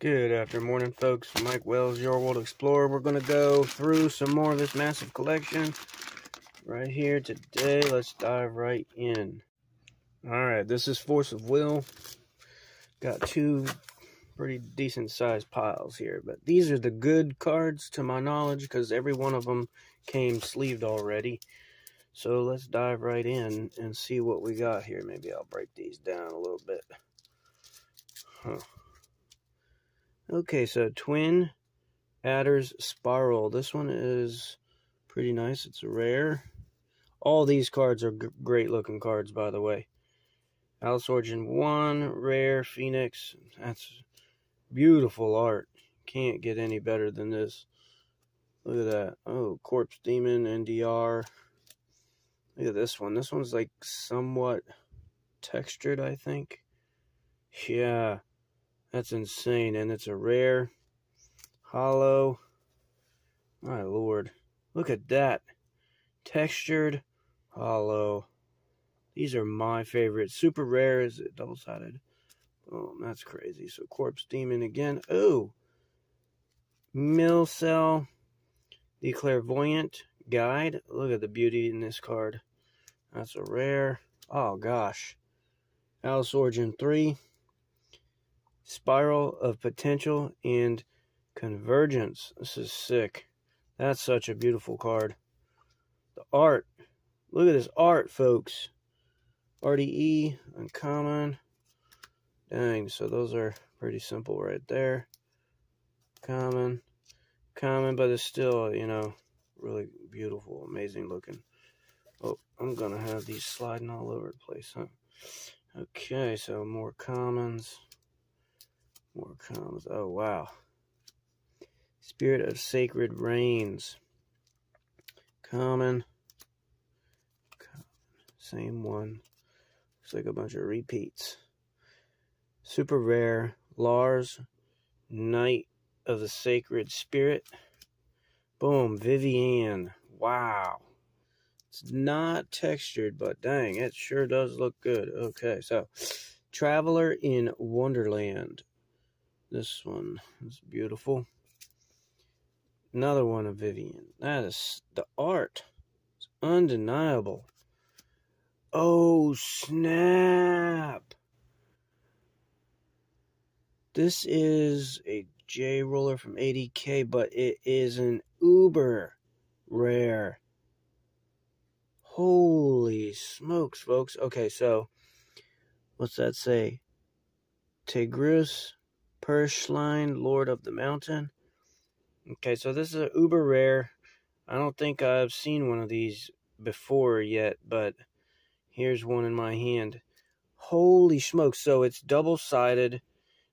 Good afternoon, folks. Mike Wells, Your World Explorer. We're going to go through some more of this massive collection right here today. Let's dive right in. All right, this is Force of Will. Got two pretty decent sized piles here, but these are the good cards to my knowledge because every one of them came sleeved already. So let's dive right in and see what we got here. Maybe I'll break these down a little bit. Huh. Okay, so Twin Adder's Spiral. This one is pretty nice. It's rare. All these cards are great looking cards, by the way. Atlas Origin 1, Rare, Phoenix. That's beautiful art. Can't get any better than this. Look at that. Oh, Corpse Demon, NDR. Look at this one. This one's like somewhat textured, I think. Yeah. That's insane. And it's a rare hollow. My lord. Look at that. Textured hollow. These are my favorite. Super rare. Is it double sided? Oh, that's crazy. So Corpse Demon again. Oh. Mill Cell. The Clairvoyant Guide. Look at the beauty in this card. That's a rare. Oh, gosh. Atlas Origin 3 spiral of potential and convergence. This is sick. That's such a beautiful card. The art. Look at this art, folks. RDE, uncommon. Dang, so those are pretty simple right there. Common. Common, but it's still, you know, really beautiful, amazing looking. Oh, I'm going to have these sliding all over the place, huh? Okay, so more commons. More comes. Oh, wow. Spirit of Sacred Rains. Common. Common. Same one. Looks like a bunch of repeats. Super rare. Lars. Knight of the Sacred Spirit. Boom. Vivienne. Wow. It's not textured, but dang, it sure does look good. Okay, so Traveler in Wonderland. This one is beautiful. Another one of Vivian. That is the art. It's undeniable. Oh, snap. This is a J ruler from ADK, but it is an uber rare. Holy smokes, folks. Okay, so what's that say? Tigris Purslane, Lord of the Mountain. Okay, so this is uber rare. I don't think I've seen one of these before yet, but here's one in my hand. Holy smokes, so it's double-sided.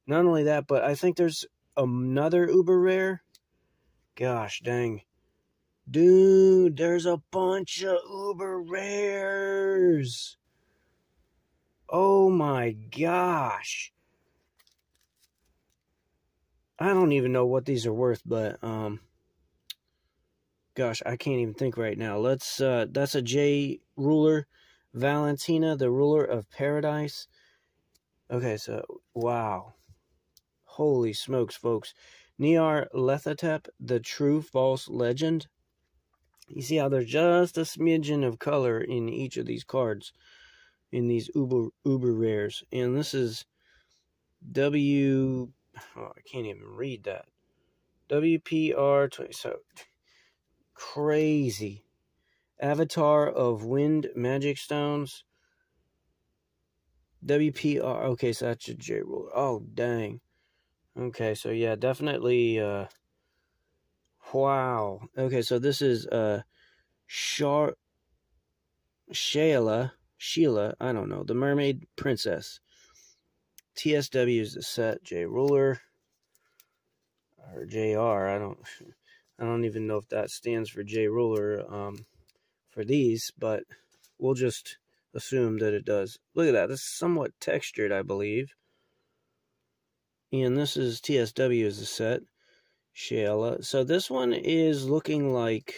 Not only that, but I think there's another uber rare. Gosh dang. Dude, there's a bunch of uber rares. Oh my gosh. I don't even know what these are worth, but um, gosh, I can't even think right now. Let's. Uh, that's a J ruler, Valentina, the ruler of paradise. Okay, so wow, holy smokes, folks! Nyarlathotep, the true false legend. You see how there's just a smidgen of color in each of these cards, in these uber uber rares, and this is W oh, I can't even read that. WPR 20. So crazy. Avatar of Wind Magic Stones. WPR. Okay, so that's a J ruler. Oh, dang. Okay, so yeah, definitely. Uh, wow. Okay, so this is uh, Shar. Shayla. Sheila. I don't know. The Mermaid Princess. TSW is the set. J Ruler or JR. I don't I don't even know if that stands for J Ruler um, for these, but we'll just assume that it does. Look at that. Is somewhat textured, I believe. And this is TSW is the set. Shayla. So this one is looking like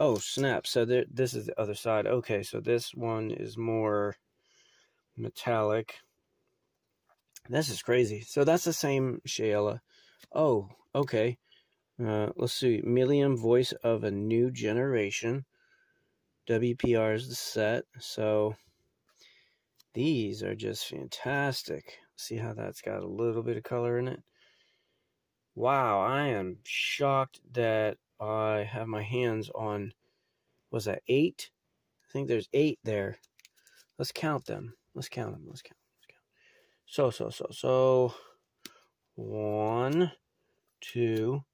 Oh, snap. So there, this is the other side. Okay, so this one is more metallic. This is crazy. So that's the same Shayla. Oh, okay. Uh, let's see. Millium Voice of a New Generation. WPR is the set. So these are just fantastic. See how that's got a little bit of color in it? Wow, I am shocked that I have my hands on, was that eight? I think there's eight there. Let's count them. Let's count them. Let's count. So, so, so, so. One, two,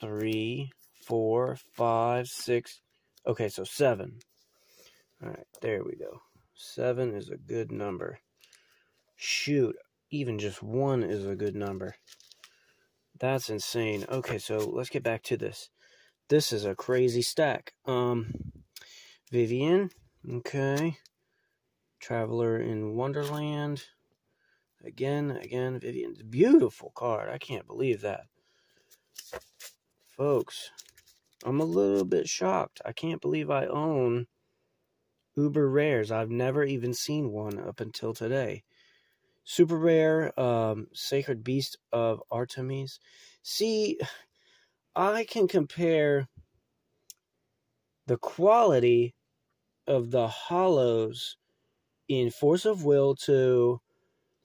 three, four, five, six. Okay, so seven. All right, there we go. Seven is a good number. Shoot, even just one is a good number. That's insane. Okay, so let's get back to this. This is a crazy stack. Um, Vivian, okay. Traveler in Wonderland. Again, again, Vivian's beautiful card. I can't believe that. Folks, I'm a little bit shocked. I can't believe I own uber rares. I've never even seen one up until today. Super rare, um, Sacred Beast of Artemis. See, I can compare the quality of the hollows in Force of Will to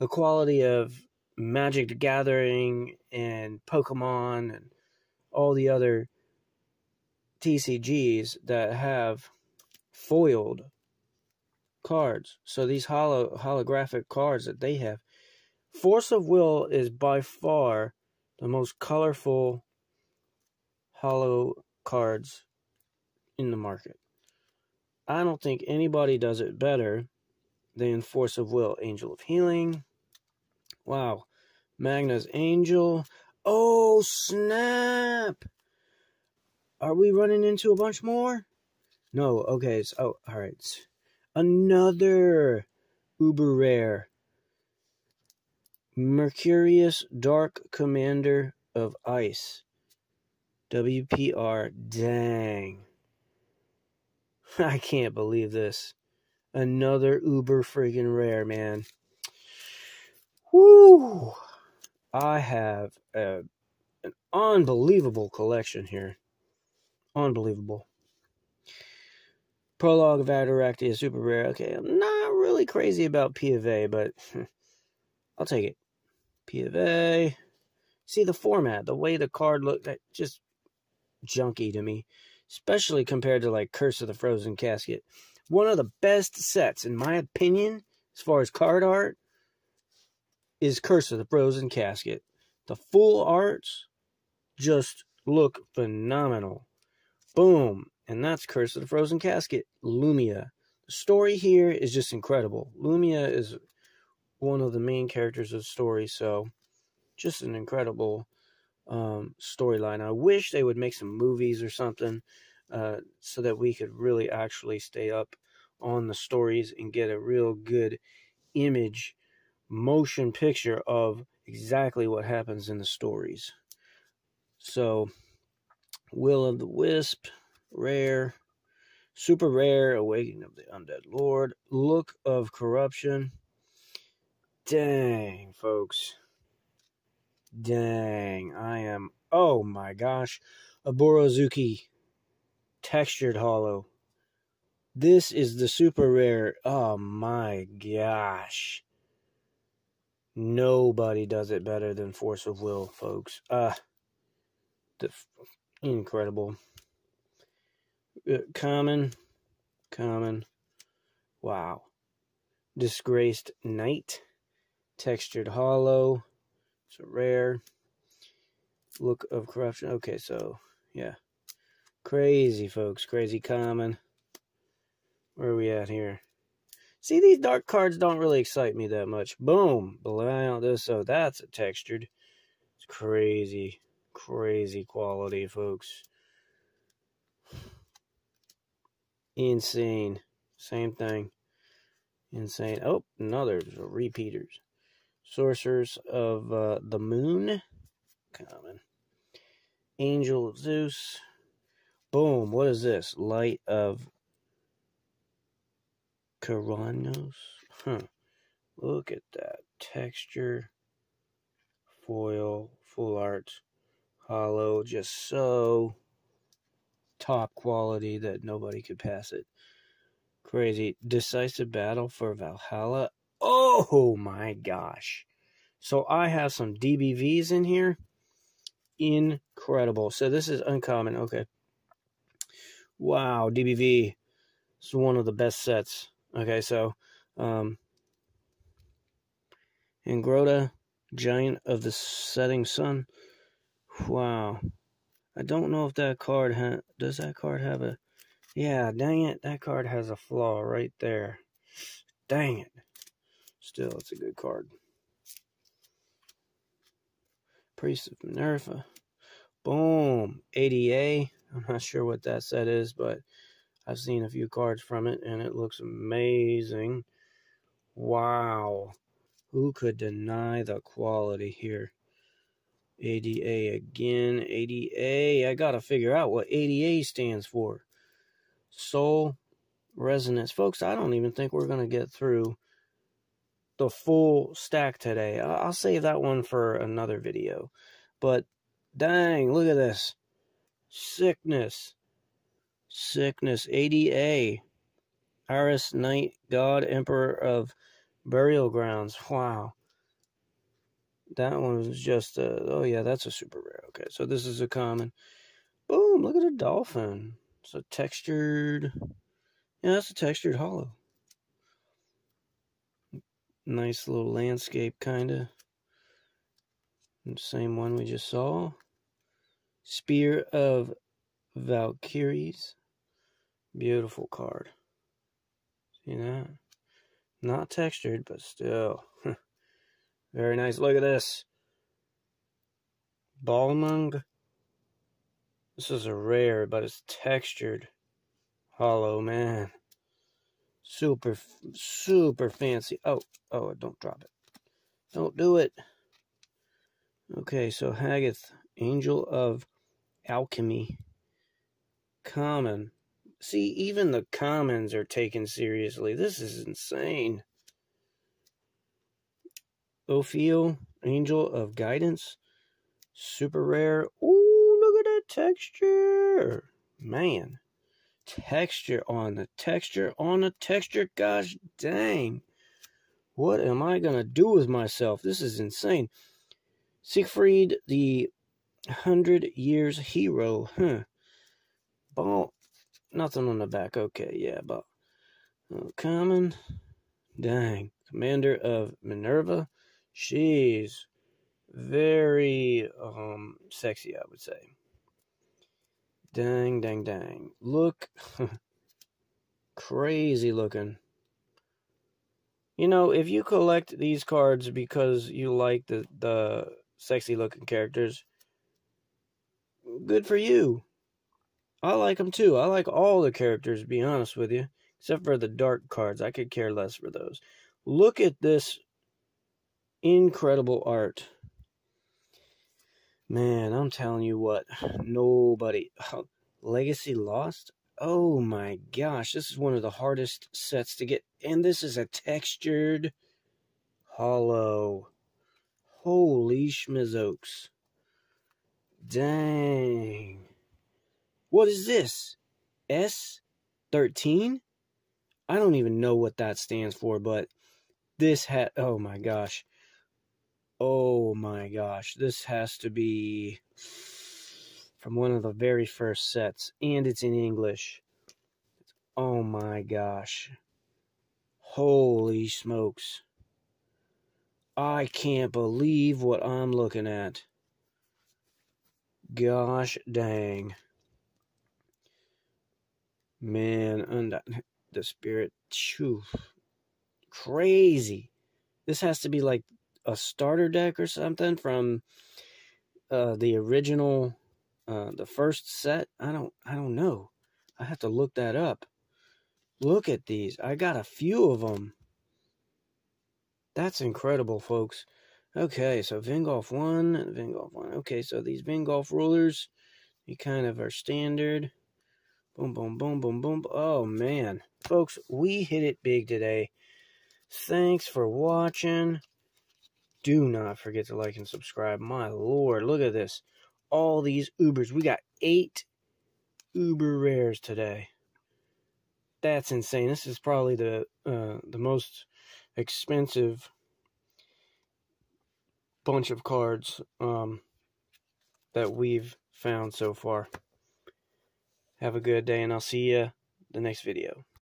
the quality of Magic the Gathering and Pokemon and all the other TCGs that have foiled cards. So these holo holographic cards that they have, Force of Will is by far the most colorful holo cards in the market. I don't think anybody does it better than Force of Will, Angel of Healing. Wow. Magna's Angel. Oh, snap! Are we running into a bunch more? No, okay. So, oh, all right. Another uber rare. Mercurius Dark Commander of Ice. WPR. Dang. I can't believe this. Another uber freaking rare, man. Woo! I have a, an unbelievable collection here. Unbelievable. Prologue of Attoractia is super rare. Okay, I'm not really crazy about P of A, but I'll take it. P of A. See the format, the way the card looked, that just junky to me. Especially compared to like Curse of the Frozen Casket. One of the best sets, in my opinion, as far as card art, is Curse of the Frozen Casket. The full arts just look phenomenal. Boom. And that's Curse of the Frozen Casket, Lumia. The story here is just incredible. Lumia is one of the main characters of the story, so just an incredible um, storyline. I wish they would make some movies or something uh, so that we could really actually stay up on the stories and get a real good image, motion picture of exactly what happens in the stories. So, Will of the Wisp, rare, super rare, Awakening of the Undead Lord, Look of Corruption. Dang, folks. Dang, I am. Oh my gosh. A Borozuki textured hollow. This is the super rare. Oh my gosh. Nobody does it better than Force of Will, folks. Uh, the, incredible. Uh, common, common. Wow. Disgraced Knight, textured Hollow. It's a rare. Look of corruption. Okay, so yeah, crazy folks, crazy common. Where are we at here? See, these dark cards don't really excite me that much. Boom, below this, so that's a textured. It's crazy, crazy quality, folks. Insane. Same thing. Insane. Oh, another repeaters. Sorcerers of uh, the Moon. Common. Angel of Zeus. Boom. What is this? Light of Keranos. Huh. Look at that texture, foil, full art, hollow, just so top quality that nobody could pass it. Crazy. Decisive battle for Valhalla. Oh my gosh. So I have some DBVs in here. Incredible. So this is uncommon. Okay. Wow, DBV is one of the best sets. Okay, so um Angrboda, Giant of the Setting Sun. Wow. I don't know if that card ha- does that card have a yeah, dang it, that card has a flaw right there. Dang it. Still, it's a good card. Priest of Minerva. Boom. ADA. I'm not sure what that set is, but I've seen a few cards from it and it looks amazing. Wow. Who could deny the quality here? ADA again. ADA. I gotta figure out what ADA stands for. Soul Resonance. Folks, I don't even think we're gonna get through the full stack today. I'll save that one for another video. But dang, look at this. Sickness. Sickness. ADA. Aris Knight, God, Emperor of Burial Grounds. Wow. That one was just a, oh yeah, that's a super rare. Okay, so this is a common. Boom, look at a dolphin. It's a textured, yeah, that's a textured hollow. Nice little landscape, kind of. Same one we just saw. Spear of Valkyries. Beautiful card. See that? Not textured, but still. Very nice. Look at this. Balmung. This is a rare, but it's textured. Hollow, man. Super, super fancy. Oh, oh, don't drop it. Don't do it. Okay, so Haggith, Angel of Alchemy. Common. See, even the commons are taken seriously. This is insane. Ophiel, Angel of Guidance. Super rare. Ooh, look at that texture. Man. Texture on the texture on the texture. Gosh dang. What am I going to do with myself? This is insane. Siegfried, the Hundred Years Hero. Huh. Ball, Nothing on the back. Okay, yeah, but uh, common. Dang. Commander of Minerva. She's very um sexy, I would say. Dang, dang, dang. Look crazy looking. You know, if you collect these cards because you like the the sexy looking characters, good for you. I like them too. I like all the characters, to be honest with you. Except for the dark cards. I could care less for those. Look at this incredible art. Man, I'm telling you what. Nobody. Oh, Legacy Lost? Oh my gosh. This is one of the hardest sets to get. And this is a textured hollow. Holy schmizokes. Dang. What is this? S13? I don't even know what that stands for, but this hat. Oh my gosh. Oh my gosh. This has to be from one of the very first sets, and it's in English. Oh my gosh. Holy smokes. I can't believe what I'm looking at. Gosh dang. Man, and the spirit, chew, crazy. This has to be like a starter deck or something from uh, the original, uh, the first set. I don't, I don't know. I have to look that up. Look at these. I got a few of them. That's incredible, folks. Okay, so Vingolf 1, Vingolf 1. Okay, so these Vingolf rulers, they kind of are standard. Boom, boom, boom, boom, boom. Oh, man. Folks, we hit it big today. Thanks for watching. Do not forget to like and subscribe. My lord, look at this. All these Ubers. We got eight Uber rares today. That's insane. This is probably the uh, the most expensive bunch of cards um, that we've found so far. Have a good day, and I'll see you the next video.